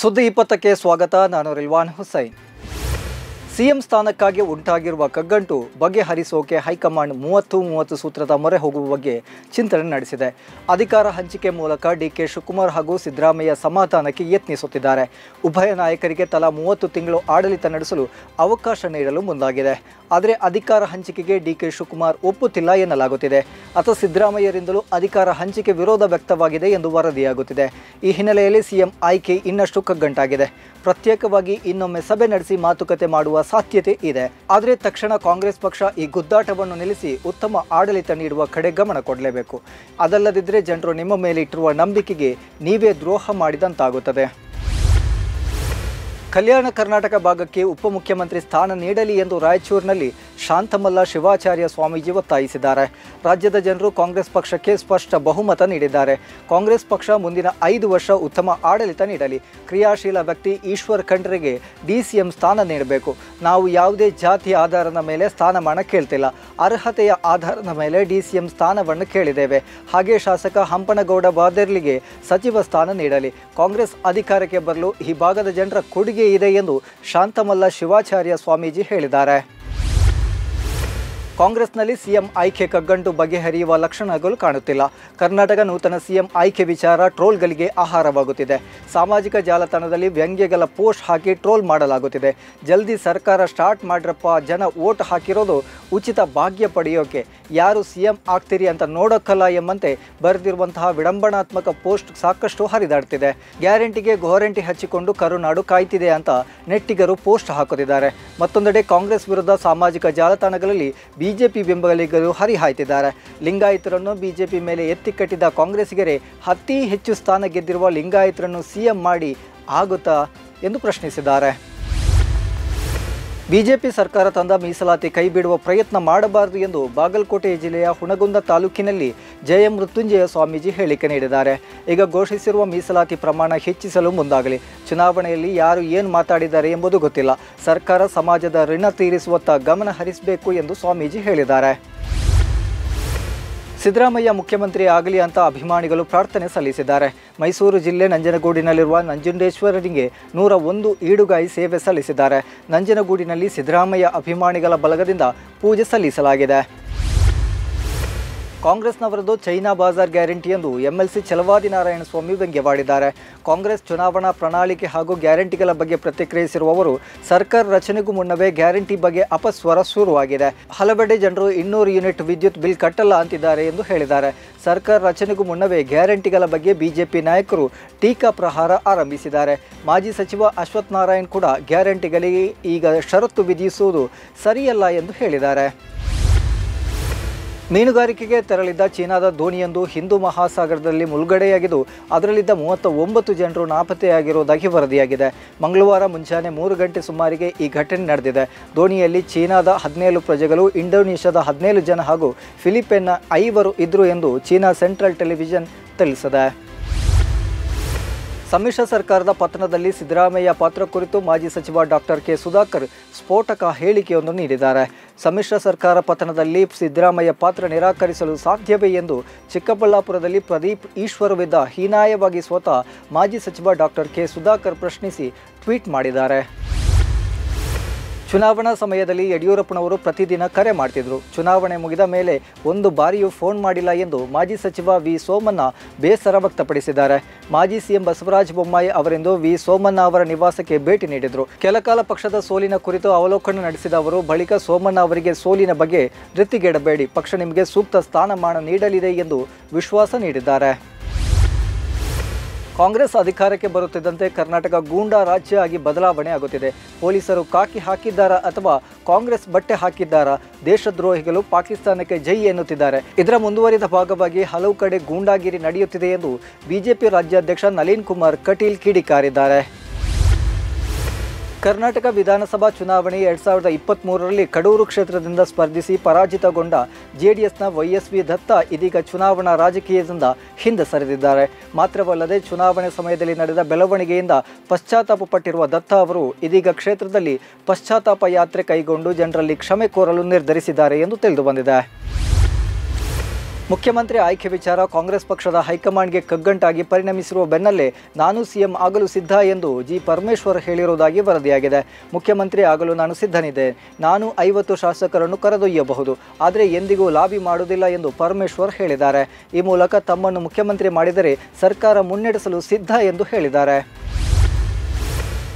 ಸುದ್ದಿ ಇಪ್ಪತ್ತಕ್ಕೆ ಸ್ವಾಗತ. ನಾನು ರಿಲ್ವಾನ್ ಹುಸೈನ್. ಸಿಎಂ ಸ್ಥಾನಕ್ಕಾಗಿ ಉಂಟಾಗಿರುವ ಕಗ್ಗಂಟು ಬಗೆಹರಿಸೋಕೆ ಹೈಕಮಾಂಡ್ ಮೂವತ್ತು ಮೂವತ್ತು ಸೂತ್ರದ ಮೊರೆ ಹೋಗುವ ಬಗ್ಗೆ ಚಿಂತನೆ ನಡೆಸಿದೆ. ಅಧಿಕಾರ ಹಂಚಿಕೆ ಮೂಲಕ ಡಿಕೆ ಶಿವಕುಮಾರ್ ಹಾಗೂ ಸಿದ್ದರಾಮಯ್ಯ ಸಮಾಧಾನಕ್ಕೆ ಯತ್ನಿಸುತ್ತಿದ್ದಾರೆ. ಉಭಯ ನಾಯಕರಿಗೆ ತಲಾ ಮೂವತ್ತು ತಿಂಗಳು ಆಡಳಿತ ನಡೆಸಲು ಅವಕಾಶ ನೀಡಲು ಮುಂದಾಗಿದೆ. ಆದರೆ ಅಧಿಕಾರ ಹಂಚಿಕೆಗೆ ಡಿಕೆ ಶಿವಕುಮಾರ್ ಒಪ್ಪುತ್ತಿಲ್ಲ ಎನ್ನಲಾಗುತ್ತಿದೆ. ಅಥವಾ ಸಿದ್ದರಾಮಯ್ಯರಿಂದಲೂ ಅಧಿಕಾರ ಹಂಚಿಕೆ ವಿರೋಧ ವ್ಯಕ್ತವಾಗಿದೆ ಎಂದು ವರದಿಯಾಗುತ್ತಿದೆ. ಈ ಹಿನ್ನೆಲೆಯಲ್ಲಿ ಸಿಎಂ ಆಯ್ಕೆ ಇನ್ನಷ್ಟು ಕಗ್ಗಂಟಾಗಿದೆ. ಪ್ರತ್ಯೇಕವಾಗಿ ಇನ್ನೊಮ್ಮೆ ಸಭೆ ನಡೆಸಿ ಮಾತುಕತೆ ಮಾಡುವ ಸಾಧ್ಯತೆ ಇದೆ. ಆದರೆ ತಕ್ಷಣ ಕಾಂಗ್ರೆಸ್ ಪಕ್ಷ ಈ ಗುದ್ದಾಟವನ್ನು ನಿಲ್ಲಿಸಿ ಉತ್ತಮ ಆಡಳಿತ ನೀಡುವ ಕಡೆ ಗಮನ ಕೊಡಲೇಬೇಕು. ಅದಲ್ಲದಿದ್ದರೆ ಜನರು ನಿಮ್ಮ ಮೇಲೆ ಇಟ್ಟಿರುವ ನಂಬಿಕೆಗೆ ನೀವೇ ದ್ರೋಹ ಮಾಡಿದಂತಾಗುತ್ತದೆ. ಕಲ್ಯಾಣ ಕರ್ನಾಟಕ ಭಾಗಕ್ಕೆ ಉಪಮುಖ್ಯಮಂತ್ರಿ ಸ್ಥಾನ ನೀಡಲಿ ಎಂದು ರಾಯಚೂರಿನಲ್ಲಿ ಶಾಂತಮಲ್ಲ ಶಿವಾಚಾರ್ಯ ಸ್ವಾಮೀಜಿ ಒತ್ತಾಯಿಸಿದ್ದಾರೆ. ರಾಜ್ಯದ ಜನರು ಕಾಂಗ್ರೆಸ್ ಪಕ್ಷಕ್ಕೆ ಸ್ಪಷ್ಟ ಬಹುಮತ ನೀಡಿದ್ದಾರೆ. ಕಾಂಗ್ರೆಸ್ ಪಕ್ಷ ಮುಂದಿನ ಐದು ವರ್ಷ ಉತ್ತಮ ಆಡಳಿತ ನೀಡಲಿ. ಕ್ರಿಯಾಶೀಲ ವ್ಯಕ್ತಿ ಈಶ್ವರ್ ಖಂಡ್ರೆಗೆ ಡಿಸಿಎಂ ಸ್ಥಾನ ನೀಡಬೇಕು. ನಾವು ಯಾವುದೇ ಜಾತಿ ಆಧಾರದ ಮೇಲೆ ಸ್ಥಾನಮಾನ ಕೇಳ್ತಿಲ್ಲ. ಅರ್ಹತೆಯ ಆಧಾರದ ಮೇಲೆ ಡಿಸಿಎಂ ಸ್ಥಾನವನ್ನು ಕೇಳಿದ್ದೇವೆ. ಹಾಗೆ ಶಾಸಕ ಹಂಪನಗೌಡ ಬಾದರ್ಲಿಗೆ ಸಚಿವ ಸ್ಥಾನ ನೀಡಲಿ. ಕಾಂಗ್ರೆಸ್ ಅಧಿಕಾರಕ್ಕೆ ಬರಲು ಈ ಭಾಗದ ಜನರ ಕೊಡುಗೆ ಇದೆ ಎಂದು ಶಾಂತಮಲ್ಲ ಶಿವಾಚಾರ್ಯ ಸ್ವಾಮೀಜಿ ಹೇಳಿದ್ದಾರೆ. ಕಾಂಗ್ರೆಸ್ನಲ್ಲಿ ಸಿಎಂ ಆಯ್ಕೆ ಕಗ್ಗಂಟು ಬಗೆಹರಿಯುವ ಲಕ್ಷಣಗಳು ಕಾಣುತ್ತಿಲ್ಲ. ಕರ್ನಾಟಕ ನೂತನ ಸಿಎಂ ಆಯ್ಕೆ ವಿಚಾರ ಟ್ರೋಲ್ಗಳಿಗೆ ಆಹಾರವಾಗುತ್ತಿದೆ. ಸಾಮಾಜಿಕ ಜಾಲತಾಣದಲ್ಲಿ ವ್ಯಂಗ್ಯಗಳ ಪೋಸ್ಟ್ ಹಾಕಿ ಟ್ರೋಲ್ ಮಾಡಲಾಗುತ್ತಿದೆ. ಜಲ್ದಿ ಸರ್ಕಾರ ಸ್ಟಾರ್ಟ್ ಮಾಡ್ರಪ್ಪ, ಜನ ವೋಟ್ ಹಾಕಿರೋದು ಉಚಿತ ಭಾಗ್ಯ ಪಡೆಯೋಕೆ. ಯಾರು ಸಿಎಂ ಆಗ್ತೀರಿ ಅಂತ ನೋಡೋಕ್ಕಲ್ಲ ಎಂಬಂತೆ ಬರೆದಿರುವಂತಹ ವಿಡಂಬನಾತ್ಮಕ ಪೋಸ್ಟ್ ಸಾಕಷ್ಟು ಹರಿದಾಡ್ತಿದೆ. ಗ್ಯಾರಂಟಿಗೆ ಗೋರಂಟಿ ಹಚ್ಚಿಕೊಂಡು ಕರುನಾಡು ಕಾಯ್ತಿದೆ ಅಂತ ನೆಟ್ಟಿಗರು ಪೋಸ್ಟ್ ಹಾಕುತ್ತಿದ್ದಾರೆ. ಮತ್ತೊಂದೆಡೆ ಕಾಂಗ್ರೆಸ್ ವಿರುದ್ಧ ಸಾಮಾಜಿಕ ಜಾಲತಾಣಗಳಲ್ಲಿ ಬಿಜೆಪಿ ಬೆಂಬಲಿಗರು ಹರಿಹಾಯ್ತಿದ್ದಾರೆ. ಲಿಂಗಾಯತರನ್ನು ಬಿಜೆಪಿ ಮೇಲೆ ಎತ್ತಿ ಕಟ್ಟಿದ ಕಾಂಗ್ರೆಸ್ಸಿಗರೇ ಅತಿ ಹೆಚ್ಚು ಸ್ಥಾನ ಗೆದ್ದಿರುವ ಲಿಂಗಾಯತರನ್ನು ಸಿಎಂ ಮಾಡಿ ಆಗುತ್ತಾ ಎಂದು ಪ್ರಶ್ನಿಸಿದ್ದಾರೆ. ಬಿಜೆಪಿ ಸರ್ಕಾರ ತಂದ ಮೀಸಲಾತಿ ಕೈಬಿಡುವ ಪ್ರಯತ್ನ ಮಾಡಬಾರದು ಎಂದು ಬಾಗಲಕೋಟೆ ಜಿಲ್ಲೆಯ ಹುಣಗುಂದ ತಾಲೂಕಿನಲ್ಲಿ ಜಯ ಮೃತ್ಯುಂಜಯ ಸ್ವಾಮೀಜಿ ಹೇಳಿಕೆ ನೀಡಿದ್ದಾರೆ. ಈಗ ಘೋಷಿಸಿರುವ ಮೀಸಲಾತಿ ಪ್ರಮಾಣ ಹೆಚ್ಚಿಸಲು ಮುಂದಾಗಲಿ. ಚುನಾವಣೆಯಲ್ಲಿ ಯಾರು ಏನು ಮಾತಾಡಿದ್ದಾರೆ ಎಂಬುದು ಗೊತ್ತಿಲ್ಲ. ಸರ್ಕಾರ ಸಮಾಜದ ಋಣ ತೀರಿಸುವತ್ತ ಗಮನ ಹರಿಸಬೇಕು ಎಂದು ಸ್ವಾಮೀಜಿ ಹೇಳಿದ್ದಾರೆ. ಸಿದ್ದರಾಮಯ್ಯ ಮುಖ್ಯಮಂತ್ರಿ ಆಗಲಿ ಅಂತ ಅಭಿಮಾನಿಗಳು ಪ್ರಾರ್ಥನೆ ಸಲ್ಲಿಸಿದ್ದಾರೆ. ಮೈಸೂರು ಜಿಲ್ಲೆ ನಂಜನಗೂಡಿನಲ್ಲಿರುವ ನಂಜುಂಡೇಶ್ವರನಿಗೆ ನೂರ ಒಂದು ಈಡುಗಾಯಿ ಸೇವೆ ಸಲ್ಲಿಸಿದ್ದಾರೆ. ನಂಜನಗೂಡಿನಲ್ಲಿ ಸಿದ್ದರಾಮಯ್ಯ ಅಭಿಮಾನಿಗಳ ಬಲಗದಿಂದ ಪೂಜೆ ಸಲ್ಲಿಸಲಾಗಿದೆ. ಕಾಂಗ್ರೆಸ್ನವರದು ಚೈನಾ ಬಾಜಾರ್ ಗ್ಯಾರಂಟಿ ಎಂದು ಎಂಎಲ್ಸಿ ಚಲವಾದಿ ನಾರಾಯಣ ಸ್ವಾಮಿ ವ್ಯಂಗ್ಯವಾಡಿದ್ದಾರೆ. ಕಾಂಗ್ರೆಸ್ ಚುನಾವಣಾ ಪ್ರಣಾಳಿಕೆ ಹಾಗೂ ಗ್ಯಾರಂಟಿಗಳ ಬಗ್ಗೆ ಪ್ರತಿಕ್ರಿಯಿಸಿರುವವರು ಸರ್ಕಾರ ರಚನೆಗೂ ಮುನ್ನವೇ ಗ್ಯಾರಂಟಿ ಬಗ್ಗೆ ಅಪಸ್ವರ ಶುರುವಾಗಿದೆ. ಹಲವೆಡೆ ಜನರು ಇನ್ನೂರು ಯೂನಿಟ್ ವಿದ್ಯುತ್ ಬಿಲ್ ಕಟ್ಟಲ್ಲ ಅಂತಿದ್ದಾರೆ ಎಂದು ಹೇಳಿದ್ದಾರೆ. ಸರ್ಕಾರ ರಚನೆಗೂ ಮುನ್ನವೇ ಗ್ಯಾರಂಟಿಗಳ ಬಗ್ಗೆ ಬಿಜೆಪಿ ನಾಯಕರು ಟೀಕಾ ಪ್ರಹಾರ ಆರಂಭಿಸಿದ್ದಾರೆ. ಮಾಜಿ ಸಚಿವ ಅಶ್ವಥ್ ನಾರಾಯಣ್ ಕೂಡ ಗ್ಯಾರಂಟಿಗಳಿಗೆ ಈಗ ಷರತ್ತು ವಿಧಿಸುವುದು ಸರಿಯಲ್ಲ ಎಂದು ಹೇಳಿದ್ದಾರೆ. ಮೀನುಗಾರಿಕೆಗೆ ತೆರಳಿದ್ದ ಚೀನಾದ ದೋಣಿಯೊಂದು ಹಿಂದೂ ಮಹಾಸಾಗರದಲ್ಲಿ ಮುಳುಗಡೆಯಾಗಿದ್ದು, ಅದರಲ್ಲಿದ್ದ ಮೂವತ್ತ ಒಂಬತ್ತು ಜನರು ನಾಪತ್ತೆಯಾಗಿರುವುದಾಗಿ ವರದಿಯಾಗಿದೆ. ಮಂಗಳವಾರ ಮುಂಜಾನೆ ಮೂರು ಗಂಟೆ ಸುಮಾರಿಗೆ ಈ ಘಟನೆ ನಡೆದಿದೆ. ದೋಣಿಯಲ್ಲಿ ಚೀನಾದ ಹದಿನೇಳು ಪ್ರಜೆಗಳು, ಇಂಡೋನೇಷ್ಯಾದ ಹದಿನೇಳು ಜನ ಹಾಗೂ ಫಿಲಿಪೈನ್ನ ಐವರು ಇದ್ರು ಎಂದು ಚೀನಾ ಸೆಂಟ್ರಲ್ ಟೆಲಿವಿಷನ್ ತಿಳಿಸಿದೆ. ಸಮ್ಮಿಶ್ರ ಸರ್ಕಾರದ ಪತನದಲ್ಲಿ ಸಿದ್ದರಾಮಯ್ಯ ಪಾತ್ರ ಕುರಿತು ಮಾಜಿ ಸಚಿವ ಡಾಕ್ಟರ್ ಕೆ ಸುಧಾಕರ್ ಸ್ಫೋಟಕ ಹೇಳಿಕೆಯನ್ನು ನೀಡಿದ್ದಾರೆ. ಸಮ್ಮಿಶ್ರ ಸರ್ಕಾರ ಪತನದಲ್ಲಿ ಸಿದ್ದರಾಮಯ್ಯ ಪಾತ್ರ ನಿರಾಕರಿಸಲು ಸಾಧ್ಯವೇ ಎಂದು ಚಿಕ್ಕಬಳ್ಳಾಪುರದಲ್ಲಿ ಪ್ರದೀಪ್ ಈಶ್ವರವಿದ್ದ ಹೀನಾಯವಾಗಿ ಸ್ವತಃ ಮಾಜಿ ಸಚಿವ ಡಾಕ್ಟರ್ ಕೆ ಸುಧಾಕರ್ ಪ್ರಶ್ನಿಸಿ ಟ್ವೀಟ್ ಮಾಡಿದ್ದಾರೆ. ಚುನಾವಣಾ ಸಮಯದಲ್ಲಿ ಯಡಿಯೂರಪ್ಪನವರು ಪ್ರತಿದಿನ ಕರೆ ಮಾಡ್ತಿದ್ರು. ಚುನಾವಣೆ ಮುಗಿದ ಮೇಲೆ ಒಂದು ಬಾರಿಯೂ ಫೋನ್ ಮಾಡಿಲ್ಲ ಎಂದು ಮಾಜಿ ಸಚಿವ ವಿ ಸೋಮಣ್ಣ ಬೇಸರ ವ್ಯಕ್ತಪಡಿಸಿದ್ದಾರೆ. ಮಾಜಿ ಸಿಎಂ ಬಸವರಾಜ ಬೊಮ್ಮಾಯಿ ಅವರಿಂದು ವಿ ಸೋಮಣ್ಣ ಅವರ ನಿವಾಸಕ್ಕೆ ಭೇಟಿ ನೀಡಿದರು. ಕೆಲಕಾಲ ಪಕ್ಷದ ಸೋಲಿನ ಕುರಿತು ಅವಲೋಕನ ನಡೆಸಿದ ಅವರು, ಬಳಿಕ ಸೋಮಣ್ಣ ಅವರಿಗೆ ಸೋಲಿನ ಬಗ್ಗೆ ಧೃತಿಗೆಡಬೇಡಿ. ಪಕ್ಷ ನಿಮಗೆ ಸೂಕ್ತ ಸ್ಥಾನಮಾನ ನೀಡಲಿದೆ ಎಂದು ವಿಶ್ವಾಸ ನೀಡಿದ್ದಾರೆ. ಕಾಂಗ್ರೆಸ್ ಅಧಿಕಾರಕ್ಕೆ ಬರುತ್ತಿದ್ದಂತೆ ಕರ್ನಾಟಕ ಗೂಂಡಾ ರಾಜ್ಯ ಆಗಿ ಬದಲಾವಣೆ ಆಗುತ್ತಿದೆ. ಪೊಲೀಸರು ಕಾಕಿ ಹಾಕಿದ್ದಾರಾ ಅಥವಾ ಕಾಂಗ್ರೆಸ್ ಬಟ್ಟೆ ಹಾಕಿದ್ದಾರಾ? ದೇಶದ್ರೋಹಿಗಳು ಪಾಕಿಸ್ತಾನಕ್ಕೆ ಜೈ ಎನ್ನುತ್ತಿದ್ದಾರೆ. ಇದರ ಮುಂದುವರಿದ ಭಾಗವಾಗಿ ಹಲವು ಕಡೆ ಗೂಂಡಾಗಿರಿ ನಡೆಯುತ್ತಿದೆ ಎಂದು ಬಿಜೆಪಿ ರಾಜ್ಯಾಧ್ಯಕ್ಷ ನಳಿನ್ ಕುಮಾರ್ ಕಟೀಲ್ ಕಿಡಿಕಾರಿದ್ದಾರೆ. ಕರ್ನಾಟಕ ವಿಧಾನಸಭಾ ಚುನಾವಣೆ ಎರಡ್ ಸಾವಿರದ ಇಪ್ಪತ್ತ್ಮೂರರಲ್ಲಿ ಕಡೂರು ಕ್ಷೇತ್ರದಿಂದ ಸ್ಪರ್ಧಿಸಿ ಪರಾಜಿತಗೊಂಡ ಜೆಡಿಎಸ್ನ ವೈಎಸ್ವಿ ದತ್ತ ಇದೀಗ ಚುನಾವಣಾ ರಾಜಕೀಯದಿಂದ ಹಿಂದೆ ಸರಿದಿದ್ದಾರೆ. ಮಾತ್ರವಲ್ಲದೆ ಚುನಾವಣೆ ಸಮಯದಲ್ಲಿ ನಡೆದ ಬೆಳವಣಿಗೆಯಿಂದ ಪಶ್ಚಾತ್ತಾಪ ಪಟ್ಟಿರುವ ದತ್ತ ಅವರು ಇದೀಗ ಕ್ಷೇತ್ರದಲ್ಲಿ ಪಶ್ಚಾತ್ತಾಪ ಯಾತ್ರೆ ಕೈಗೊಂಡು ಜನರಲ್ಲಿ ಕ್ಷಮೆ ಕೋರಲು ನಿರ್ಧರಿಸಿದ್ದಾರೆ ಎಂದು ತಿಳಿದುಬಂದಿದೆ ಮುಖ್ಯಮಂತ್ರಿ ಆಯ್ಕೆ ವಿಚಾರ ಕಾಂಗ್ರೆಸ್ ಪಕ್ಷದ ಹೈಕಮಾಂಡ್ಗೆ ಕಗ್ಗಂಟಾಗಿ ಪರಿಣಮಿಸಿರುವ ಬೆನ್ನಲ್ಲೇ ನಾನು ಸಿಎಂ ಆಗಲು ಸಿದ್ಧ ಎಂದು ಜಿ ಪರಮೇಶ್ವರ್ ಹೇಳಿರುವುದಾಗಿ ವರದಿಯಾಗಿದೆ. ಮುಖ್ಯಮಂತ್ರಿ ಆಗಲು ನಾನು ಸಿದ್ಧನಿದೆ. ನಾನು ಐವತ್ತು ಶಾಸಕರನ್ನು ಕರೆದೊಯ್ಯಬಹುದು. ಆದರೆ ಎಂದಿಗೂ ಲಾಬಿ ಮಾಡುವುದಿಲ್ಲ ಎಂದು ಪರಮೇಶ್ವರ್ ಹೇಳಿದ್ದಾರೆ. ಈ ಮೂಲಕ ತಮ್ಮನ್ನು ಮುಖ್ಯಮಂತ್ರಿ ಮಾಡಿದರೆ ಸರ್ಕಾರ ಮುನ್ನಡೆಸಲು ಸಿದ್ಧ ಎಂದು ಹೇಳಿದ್ದಾರೆ.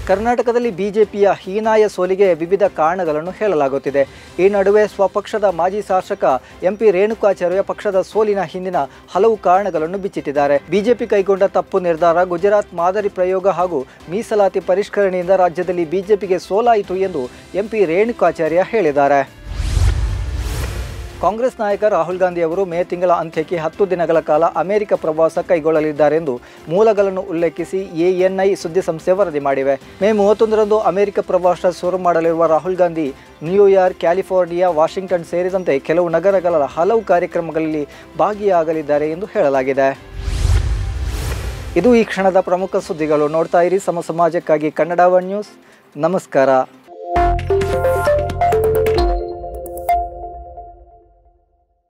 ಕರ್ನಾಟಕದಲ್ಲಿ ಬಿಜೆಪಿಯ ಹೀನಾಯ ಸೋಲಿಗೆ ವಿವಿಧ ಕಾರಣಗಳನ್ನು ಹೇಳಲಾಗುತ್ತಿದೆ. ಈ ನಡುವೆ ಸ್ವಪಕ್ಷದ ಮಾಜಿ ಶಾಸಕ ಎಂಪಿ ರೇಣುಕಾಚಾರ್ಯ ಪಕ್ಷದ ಸೋಲಿನ ಹಿಂದಿನ ಹಲವು ಕಾರಣಗಳನ್ನು ಬಿಚ್ಚಿಟ್ಟಿದ್ದಾರೆ. ಬಿಜೆಪಿ ಕೈಗೊಂಡ ತಪ್ಪು ನಿರ್ಧಾರ ಗುಜರಾತ್ ಮಾದರಿ ಪ್ರಯೋಗ ಹಾಗೂ ಮೀಸಲಾತಿ ಪರಿಷ್ಕರಣೆಯಿಂದ ರಾಜ್ಯದಲ್ಲಿ ಬಿಜೆಪಿಗೆ ಸೋಲಾಯಿತು ಎಂದು ಎಂಪಿ ರೇಣುಕಾಚಾರ್ಯ ಹೇಳಿದ್ದಾರೆ. ಕಾಂಗ್ರೆಸ್ ನಾಯಕ ರಾಹುಲ್ ಗಾಂಧಿ ಅವರು ಮೇ ತಿಂಗಳ ಅಂತ್ಯಕ್ಕೆ ಹತ್ತು ದಿನಗಳ ಕಾಲ ಅಮೆರಿಕ ಪ್ರವಾಸ ಕೈಗೊಳ್ಳಲಿದ್ದಾರೆಂದು ಮೂಲಗಳನ್ನು ಉಲ್ಲೇಖಿಸಿ ಎಎನ್ಐ ಸುದ್ದಿಸಂಸ್ಥೆ ವರದಿ ಮಾಡಿವೆ. ಮೇ ಮೂವತ್ತೊಂದರಂದು ಅಮೆರಿಕ ಪ್ರವಾಸ ಶುರು ಮಾಡಲಿರುವ Rahul Gandhi New York California, Washington ಸೇರಿದಂತೆ ಕೆಲವು ನಗರಗಳ ಹಲವು ಕಾರ್ಯಕ್ರಮಗಳಲ್ಲಿ ಭಾಗಿಯಾಗಲಿದ್ದಾರೆ ಎಂದು ಹೇಳಲಾಗಿದೆ. ಇದು ಈ ಕ್ಷಣದ ಪ್ರಮುಖ ಸುದ್ದಿಗಳು. ನೋಡ್ತಾ ಇರಿ, ಸಮ ಸಮಾಜಕ್ಕಾಗಿ ಕನ್ನಡ ನ್ಯೂಸ್. ನಮಸ್ಕಾರ.